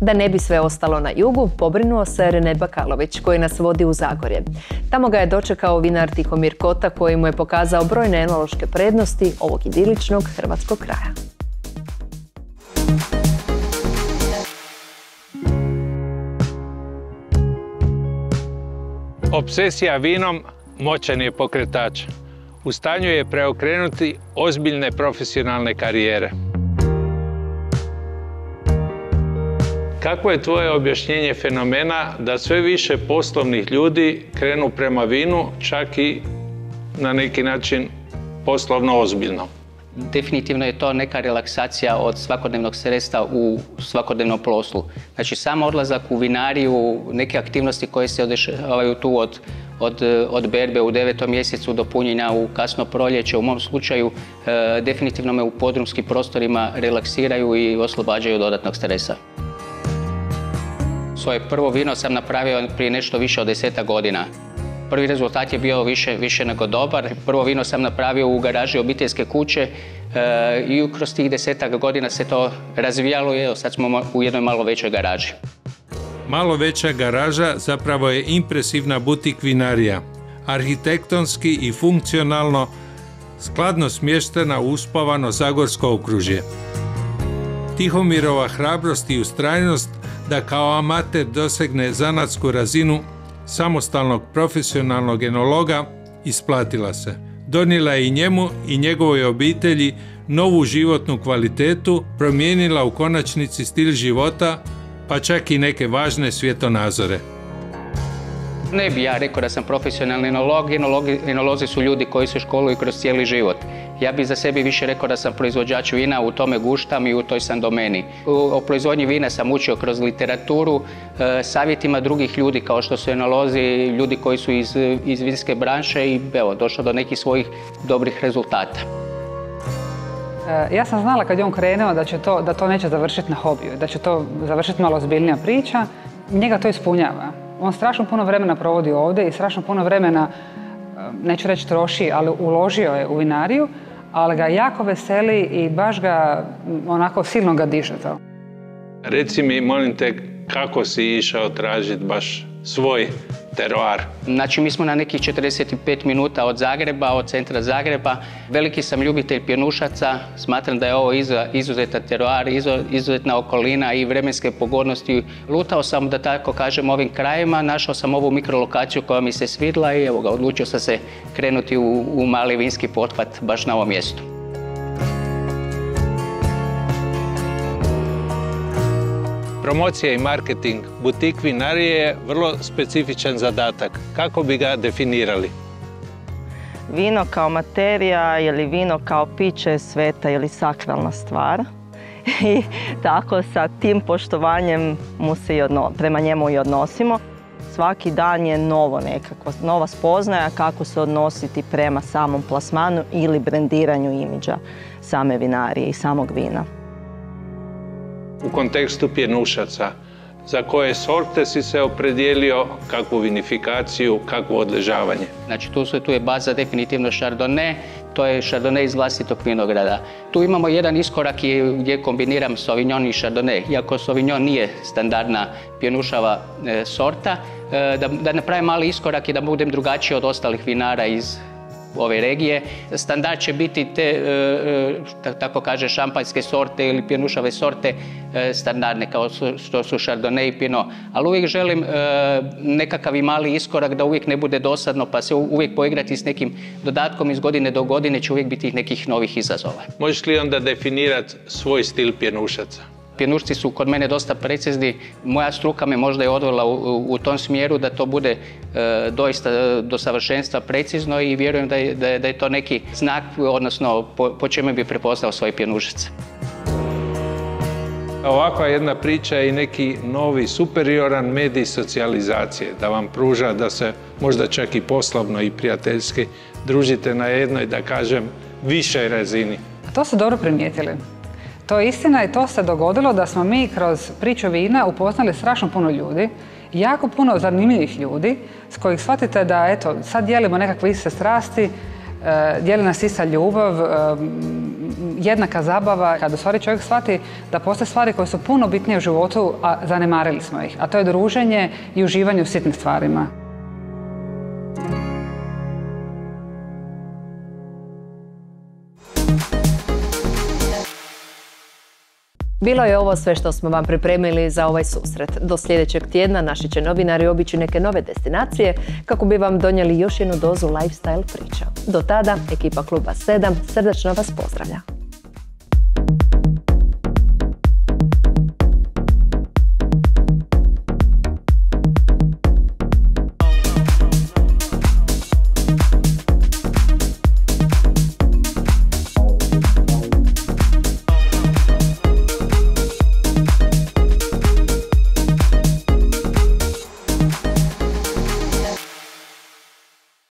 Da ne bi sve ostalo na jugu, pobrinuo se Rene Bakalović koji nas vodi u Zagorje. Tamo ga je dočekao vinar Tihomir Kota koji mu je pokazao brojne enološke prednosti ovog idiličnog hrvatskog kraja. Obsesija vinom moćan je pokretač. U stanju je preokrenuti ozbiljne profesionalne karijere. Kako je tvoje objašnjenje fenomena da sve više poslovnih ljudi krenu prema vinu, čak i na neki način poslovno ozbiljno? Definitivno je to neka relaksacija od svakodnevnog stresa u svakodnevnom poslu. Znači, sam odlazak u vinariju, neke aktivnosti koje se odešavaju tu od, od, od berbe u devetom mjesecu do punjenja u kasno proljeće, u mom slučaju, e, definitivno me u podrumskim prostorima relaksiraju i oslobađaju dodatnog stresa. Svoje prvo vino sam napravio prije nešto više od deseta godina. Prvi rezultat je bio više, više nego dobar. Prvo vino sam napravio u garaži obiteljske kuće e, i kroz tih desetak godina se to razvijalo i sad smo u jednoj malo većoj garaži. Malo veća garaža zapravo je impresivna butik vinarija. Arhitektonski i funkcionalno skladno smještena uspavano zagorsko okružje. Tihomirova hrabrost i ustrajnost da kao amater dosegne zanatsku razinu samostalnog profesionalnog enologa isplatila se. Donijela je i njemu i njegovoj obitelji novu životnu kvalitetu, promijenila u konačnici stil života, pa čak i neke važne svjetonazore. Ne bi ja rekao da sam profesionalni enolog, enolozi su ljudi koji se školuju kroz cijeli život. Ja bih za sebi više rekao da sam proizvođač vina, u tome guštam i u toj sam domeni. O proizvodnji vina sam učio kroz literaturu, e, savjetima drugih ljudi kao što su enolozi, ljudi koji su iz, vinske branše i evo, došlo do nekih svojih dobrih rezultata. E, ja sam znala kad je on krenuo da, će to, da to neće završiti na hobiju, da će to završiti malo ozbiljnija priča. Njega to ispunjava. On strašno puno vremena provodi ovdje i strašno puno vremena, e, neću reći troši, ali uložio je u vinariju ali ga jako veseli i baš ga onako silno ga diže to. Reci mi, molim te, kako si išao tražiti baš svoj teroar. Znači mi smo na nekih 45 minuta od Zagreba, od centra Zagreba. Veliki sam ljubitelj pjenušaca, smatram da je ovo izuzetan teroar, izuzetna okolina i vremenske pogodnosti. Lutao sam, da tako kažem, ovim krajima, našao sam ovu mikrolokaciju koja mi se svidla i evo ga, odlučio sam se krenuti u, u mali vinski pothvat baš na ovom mjestu. Promocija i marketing butik vinarije je vrlo specifičan zadatak. Kako bi ga definirali? Vino kao materija ili vino kao piće je sveta ili sakralna stvar. I tako sa tim poštovanjem mu se i prema njemu i odnosimo. Svaki dan je novo nekako, nova spoznaja kako se odnositi prema samom plasmanu ili brendiranju imidža same vinarije i samog vina u kontekstu pjenušaca. Za koje sorte si se opredijelio, kakvu vinifikaciju, kakvo odležavanje? Znači tu, su, tu je baza definitivno Chardonnay, to je Chardonnay iz vlastitog vinograda. Tu imamo jedan iskorak gdje kombiniram Sauvignon i Chardonnay. Iako Sauvignon nije standardna pjenušava e, sorta, e, da, da napravim mali iskorak i da budem drugačiji od ostalih vinara iz ove regije. Standard će biti te, e, e, tako kaže, šampanjske sorte ili pjenušave sorte e, standardne kao što su Chardonnay i Pinot. Ali uvijek želim nekakav i mali iskorak da uvijek ne bude dosadno pa se uvijek poigrati s nekim dodatkom iz godine do godine će uvijek biti nekih novih izazova. Možeš li onda definirati svoj stil pjenušaca? Pjenušci su kod mene dosta precizni. Moja struka me možda je odvela u, tom smjeru da to bude e, doista do savršenstva precizno i vjerujem da je, da je, to neki znak, odnosno po, čemu bi prepoznao svoje pjenušice. Ovakva jedna priča i neki novi superioran medij socijalizacije da vam pruža da se možda čak i poslovno i prijateljski družite na jednoj, da kažem, višoj razini. To ste dobro primijetili. To je istina i to se dogodilo da smo mi kroz priču vina upoznali strašno puno ljudi, jako puno zanimljivih ljudi s kojih shvatite da eto, sad dijelimo nekakve iste strasti, e, dijeli nas ista ljubav, e, jednaka zabava kada u stvari čovjek shvati da postoje stvari koje su puno bitnije u životu, a zanemarili smo ih. A to je druženje i uživanje u sitnim stvarima. Bilo je ovo sve što smo vam pripremili za ovaj susret. Do sljedećeg tjedna naši će novinari obići neke nove destinacije kako bi vam donijeli još jednu dozu lifestyle priča. Do tada, ekipa Kluba 7 srdačno vas pozdravlja.